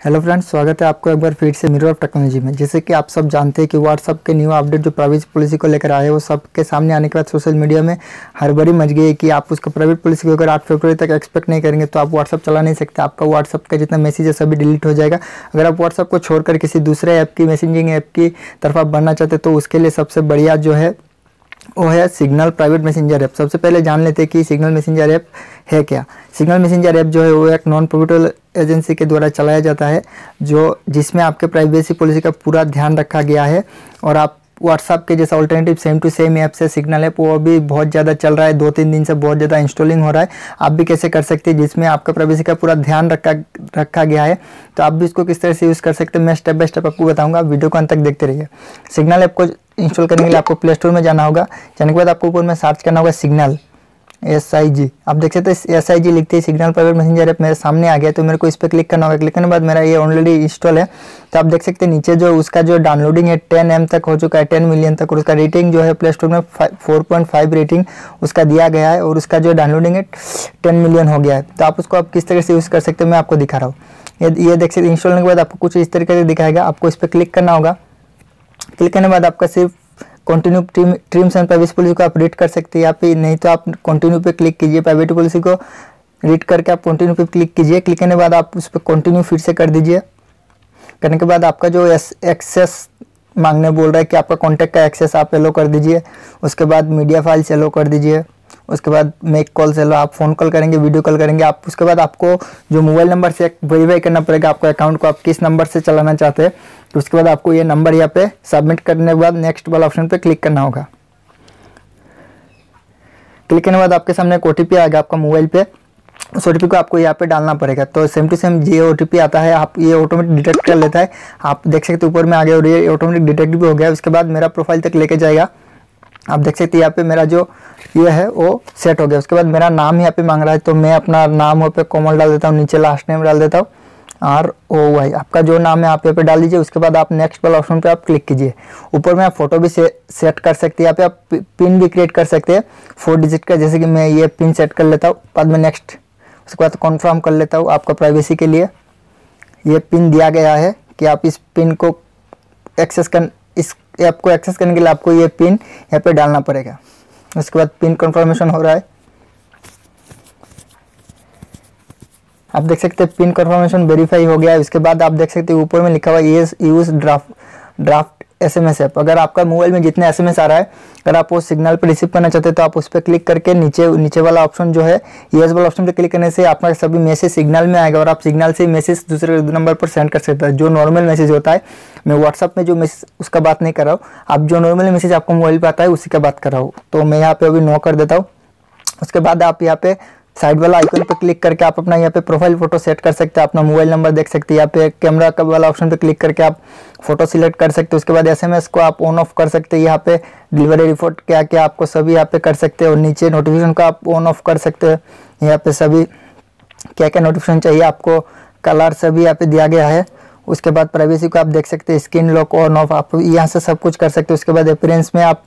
Hello friends, स्वागत है आपको एक बार फिर से मिरर ऑफ़ टेक्नोलॉजी में। जैसे कि आप सब जानते हैं कि व्हाट्सअप के न्यू अपडेट जो प्राइवेट पॉलिसी को लेकर आए वो सबके सामने आने के बाद सोशल मीडिया में हड़बड़ी मच गई है कि आप उसको प्राइवेट पॉलिसी को अगर आठ फरवरी तक एक्सपेक्ट नहीं करेंगे तो आप व्हाट्सअप चला नहीं सकते। आपका व्हाट्सअप का जितना मैसेज है सभी डिलीट हो जाएगा। अगर आप व्हाट्सअप को छोड़कर किसी दूसरे ऐप की मैसेजिंग ऐप की तरफ़ आप बढ़ना चाहते तो उसके लिए सबसे बढ़िया जो है, वो है सिग्नल प्राइवेट मैसेंजर ऐप सबसे पहले जान लेते हैं कि सिग्नल मैसेंजर ऐप है क्या? सिग्नल मैसेंजर ऐप जो है, वो एक नॉन प्रॉफिटेबल एजेंसी के द्वारा चलाया जाता है, जो जिसमें आपके प्राइवेसी पॉलिसी का पूरा ध्यान रखा गया है और आप व्हाट्सअप के जैसा alternative same to same app से सिग्नल ऐप वो भी बहुत ज़्यादा चल रहा है दो तीन दिन से बहुत ज़्यादा इंस्टॉलिंग हो रहा है। आप भी कैसे कर सकते हैं जिसमें आपका प्राइवेसी का पूरा ध्यान रखा रखा गया है? तो आप भी इसको किस तरह से यूज़ कर सकते हैं, मैं स्टेप बाय स्टेप आपको बताऊँगा वीडियो को अंत तक देखते रहिए। सिग्नल ऐप को इंस्टॉल करने के लिए आपको प्ले स्टोर में जाना होगा। जाने के बाद आपको ऊपर में सर्च करना होगा सिग्नल एस आई जी आप देख सकते हैं एस आई जी लिखते ही सिग्नल प्राइवेट मैसेंजर ऐप मेरे सामने आ गया तो मेरे को इस पर क्लिक करना होगा। क्लिक करने के बाद मेरा ये ऑलरेडी इंस्टॉल है। तो आप देख सकते हैं, नीचे जो उसका जो डाउनलोडिंग है टेन एम तक हो चुका है टेन मिलियन तक, और उसका रेटिंग जो है प्ले स्टोर में फोर पॉइंट फाइव रेटिंग उसका दिया गया है, और उसका जो डाउनलोडिंग है टेन मिलियन हो गया है। तो आप उसको आप किस तरह से यूज़ कर सकते हैं, मैं आपको दिखा रहा हूँ। ये ये देख सकते इंस्टॉल करने के बाद आपको कुछ इस तरीके से दिखाएगा। आपको इस पर क्लिक करना होगा। क्लिक करने के बाद आपका सिर्फ़ continue terms and privacy policy को आप रीड कर सकते हैं या फिर नहीं तो आप कंटिन्यू पे क्लिक कीजिए प्राइवेट पॉलिसी को। रीड करके आप कंटिन्यू पे क्लिक कीजिए। क्लिक करने के बाद आप उस पर कंटिन्यू फिर से कर दीजिए। करने के बाद आपका जो एक्सेस मांगने बोल रहा है कि आपका कॉन्टैक्ट का एक्सेस आप एलो कर दीजिए। उसके बाद मीडिया फाइल्स एलो कर दीजिए। उसके बाद मेक कॉल से आप फ़ोन कॉल करेंगे वीडियो कॉल करेंगे। आप उसके बाद आपको जो मोबाइल नंबर से वेरीफाई करना पड़ेगा, आपको अकाउंट को आप किस नंबर से चलाना चाहते हैं। तो उसके बाद आपको ये नंबर यहाँ पे सबमिट करने के बाद नेक्स्ट वाला ऑप्शन पे क्लिक करना होगा। क्लिक करने के बाद आपके सामने एक ओ आएगा आपका मोबाइल पे। उस ओटीपी को आपको यहाँ पे डालना पड़ेगा। तो सेम टू सेम ये OTP आता है, आप ये ऑटोमेटिक डिटेक्ट कर लेता है। आप देख सकते ऊपर में आगे और ये ऑटोमेटिक डिटेक्ट भी हो गया। उसके बाद मेरा प्रोफ़ाइल तक लेके जाएगा। आप देख सकते हैं यहाँ पे मेरा जो ये है, वो सेट हो गया। उसके बाद मेरा नाम यहाँ पे मांग रहा है तो मैं अपना नाम वहाँ पे कॉमल डाल देता हूँ, नीचे लास्ट नेम डाल देता हूँ। आर ओ वाई आपका जो नाम है आप यहाँ पे डाल दीजिए उसके बाद आप नेक्स्ट वाला ऑप्शन पे आप क्लिक कीजिए। ऊपर में आप फ़ोटो भी से, सेट कर सकते हैं यहाँ पे आप पिन भी क्रिएट कर सकते हैं फोर डिजिट का। जैसे कि मैं ये पिन सेट कर लेता हूँ बाद में नेक्स्ट उसके बाद कॉन्फर्म कर लेता हूँ आपका प्राइवेसी के लिए। ये पिन दिया गया है कि आप इस पिन को एक्सेस कर इस ऐप को एक्सेस करने के लिए आपको ये पिन यहाँ पर डालना पड़ेगा। उसके बाद पिन कन्फर्मेशन हो रहा है। आप देख सकते हैं पिन कंफर्मेशन वेरीफाई हो गया है। उसके बाद आप देख सकते हैं ऊपर में लिखा हुआ है use draft draft S M S app अगर आपका मोबाइल में जितने एस एम एस आ रहा है, अगर आप वो सिग्नल पर रिसीव करना चाहते हैं तो आप उस पर क्लिक करके नीचे नीचे वाला ऑप्शन जो है येस वाला ऑप्शन पर क्लिक करने से आपका सभी मैसेज सिग्नल में आएगा और आप सिग्नल से मैसेज दूसरे नंबर पर सेंड कर सकते हैं। जो नॉर्मल मैसेज होता है, मैं व्हाट्सअप में जो मैसेज उसका बात नहीं कर रहा हूँ। आप जो नॉर्मल मैसेज आपको मोबाइल पर आता है, उसी का बात कर रहा हूँ। तो मैं यहाँ पे अभी नो कर देता हूँ। उसके बाद आप यहाँ पे साइड वाला आइकन पर क्लिक करके आप अपना यहाँ पे प्रोफ़ाइल फ़ोटो सेट कर सकते हैं, अपना मोबाइल नंबर देख सकते हैं, यहाँ पे कैमरा का वाला ऑप्शन पे क्लिक करके आप फ़ोटो सिलेक्ट कर सकते हैं। उसके बाद एसएमएस को आप ऑन ऑफ़ कर सकते हैं, यहाँ पे डिलीवरी रिपोर्ट क्या क्या आपको सभी यहाँ पे कर सकते हैं और नीचे नोटिफिकेशन को आप ऑन ऑफ़ कर सकते हैं। यहाँ पे सभी क्या क्या नोटिफिकेशन चाहिए आपको कलर सभी यहाँ पे दिया गया है। उसके बाद प्राइवेसी को आप देख सकते हैं स्क्रीन लॉक ऑन ऑफ़ आप यहाँ से सब कुछ कर सकते हैं। उसके बाद अपेरेंस में आप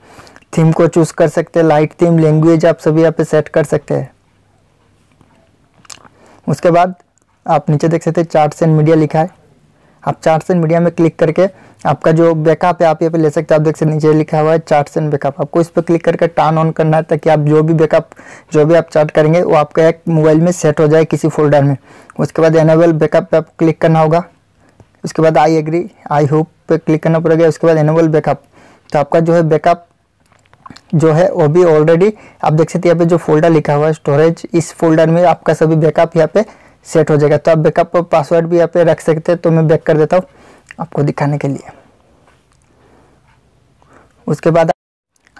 थीम को चूज़ कर सकते हैं लाइट थीम लैंग्वेज आप सभी यहाँ पे सेट कर सकते हैं। उसके बाद आप नीचे देख सकते हैं चार्ट्स एंड मीडिया लिखा है। आप चार्ट्स एंड मीडिया में क्लिक करके आपका जो बैकअप है, आप यहाँ पे ले सकते हैं। आप देख सकते नीचे लिखा हुआ है चार्ट्स एंड बैकअप आपको इस पर क्लिक करके टर्न ऑन करना है ताकि आप जो भी बैकअप जो भी आप चार्ट करेंगे, वो आपका एक मोबाइल में सेट हो जाए किसी फोल्डर में। उसके बाद एनेबल बैकअप पे आपको क्लिक करना होगा। उसके बाद आई एग्री आई होप पे क्लिक करना पड़ेगा उसके बाद एनेबल बैकअप तो आपका जो है बैकअप जो है वो भी ऑलरेडी आप देख सकते हैं यहाँ पे जो फोल्डर लिखा हुआ है स्टोरेज इस फोल्डर में आपका सभी बैकअप यहाँ पे सेट हो जाएगा। तो आप बैकअप पासवर्ड भी यहाँ पे रख सकते हैं तो मैं बैक कर देता हूँ आपको दिखाने के लिए। उसके बाद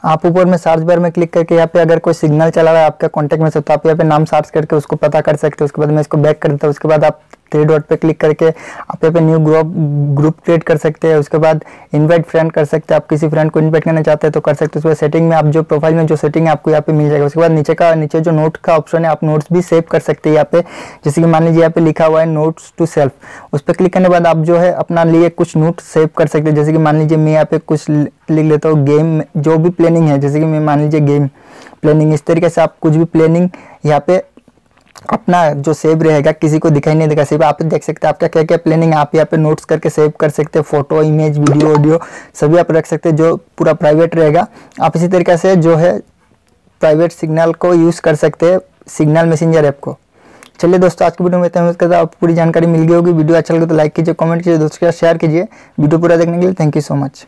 आप ऊपर में सर्च बार में क्लिक करके यहाँ पे अगर कोई सिग्नल चला रहा है आपका कॉन्टैक्ट में से तो आप यहाँ पे नाम सर्च करके उसको पता कर सकते हैं। उसके बाद मैं इसको बैक कर देता हूँ। उसके बाद आप थ्री डॉट पे क्लिक करके आप यहाँ पे न्यू ग्रुप ग्रुप क्रिएट कर सकते हैं। उसके बाद इनवाइट फ्रेंड कर सकते हैं। आप किसी फ्रेंड को इन्वाइट करना चाहते हैं तो कर सकते हैं। उसके बाद सेटिंग में आप जो प्रोफ़ाइल में जो सेटिंग है, आपको यहाँ पे मिल जाएगा। उसके बाद नीचे का, नीचे जो नोट का ऑप्शन है, आप नोट्स भी सेव कर सकते हैं यहाँ पे। जैसे कि मान लीजिए यहाँ पे लिखा हुआ है नोट्स टू सेल्फ उस पर क्लिक करने के बाद आप जो है अपना लिए कुछ नोट सेव कर सकते हैं। जैसे कि मान लीजिए मैं यहाँ पे कुछ लिख लेता हूँ गेम जो भी प्लानिंग है। जैसे कि मैं मान लीजिए गेम प्लानिंग इस तरीके से आप कुछ भी प्लानिंग यहाँ पे अपना जो सेव रहेगा, किसी को दिखाई नहीं देगा। सिर्फ़ आप देख सकते हैं आपका क्या क्या प्लानिंग आप यहाँ पे नोट्स करके सेव कर सकते हैं फ़ोटो इमेज वीडियो ऑडियो सभी आप रख सकते हैं, जो पूरा प्राइवेट रहेगा। आप इसी तरीके से जो है प्राइवेट सिग्नल को यूज़ कर सकते हैं सिग्नल मैसेंजर ऐप को। चलिए दोस्तों, आज की वीडियो में इतना करता आपको पूरी जानकारी मिल गई होगी। वीडियो अच्छा लगे तो लाइक कीजिए कमेंट कीजिए, दोस्तों के साथ शेयर कीजिए। वीडियो पूरा देखने के लिए थैंक यू सो मच